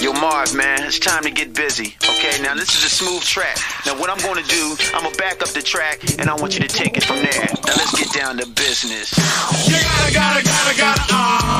Yo, Marv, man, it's time to get busy. Okay, now this is a smooth track. Now, what I'm gonna do, I'm gonna back up the track, and I want you to take it from there. Now, let's get down to business. You gotta, gotta, gotta, gotta, ah.